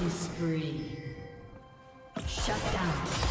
Killing spree. Shut down.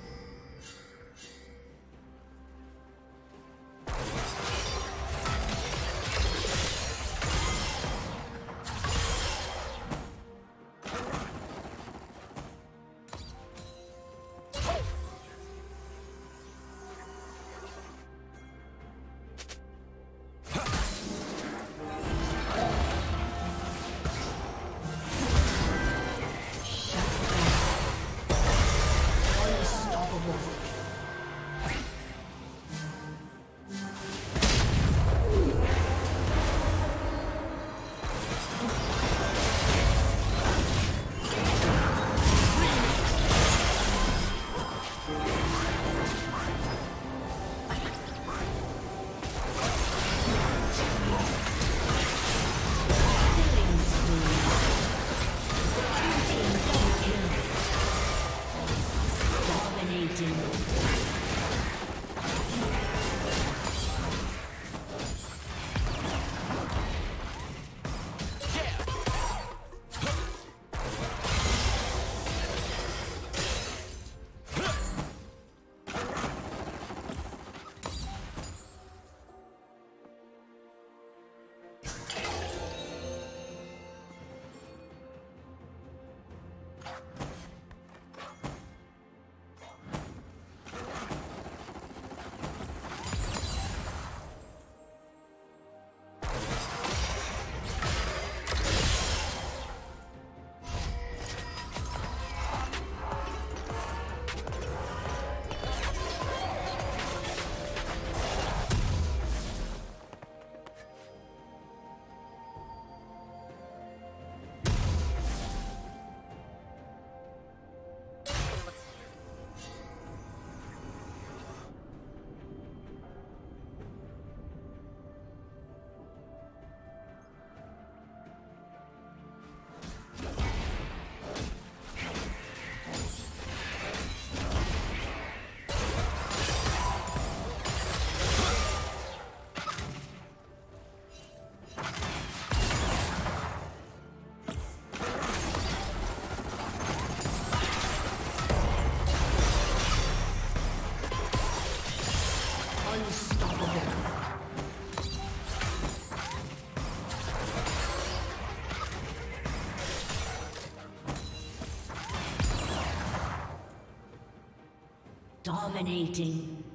Dominating.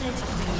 Legendary.